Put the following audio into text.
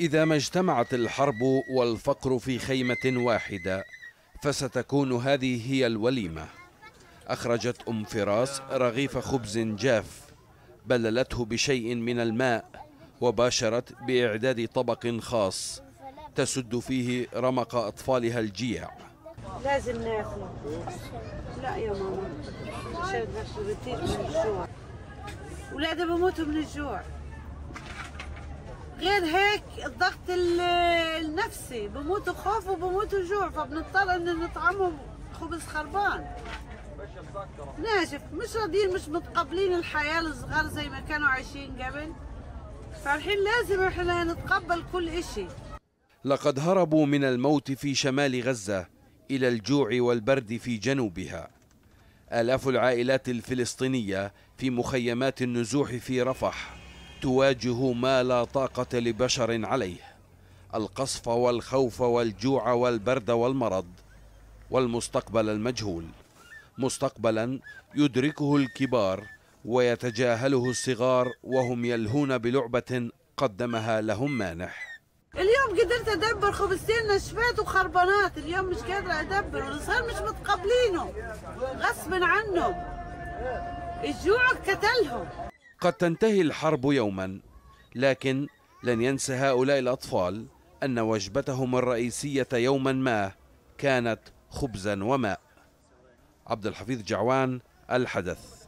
إذا ما اجتمعت الحرب والفقر في خيمة واحدة فستكون هذه هي الوليمة. أخرجت أم فراس رغيف خبز جاف بللته بشيء من الماء وباشرت بإعداد طبق خاص تسد فيه رمق أطفالها الجيع. لازم ناكل. لا يا ماما عشان بتيجي من الجوع. ولادي بموتوا من الجوع. غير هيك الضغط النفسي بموتوا خوف وبموتوا جوع فبنضطر ان نطعمهم خبز خربان. ناشف مش راضيين مش متقبلين الحياة الصغار زي ما كانوا عايشين قبل. فالحين لازم إحنا نتقبل كل إشي. لقد هربوا من الموت في شمال غزة إلى الجوع والبرد في جنوبها. آلاف العائلات الفلسطينية في مخيمات النزوح في رفح. تواجه ما لا طاقة لبشر عليه. القصف والخوف والجوع والبرد والمرض والمستقبل المجهول. مستقبلا يدركه الكبار ويتجاهله الصغار وهم يلهون بلعبة قدمها لهم مانح. اليوم قدرت أدبر خبزتين نشفات وخربانات اليوم مش قادرة أدبر والصغار مش متقبلينه غصب عنهم. الجوع قتلهم. قد تنتهي الحرب يوما لكن لن ينسى هؤلاء الأطفال أن وجبتهم الرئيسية يوما ما كانت خبزا وماء. عبد الحفيظ جعوان الحدث.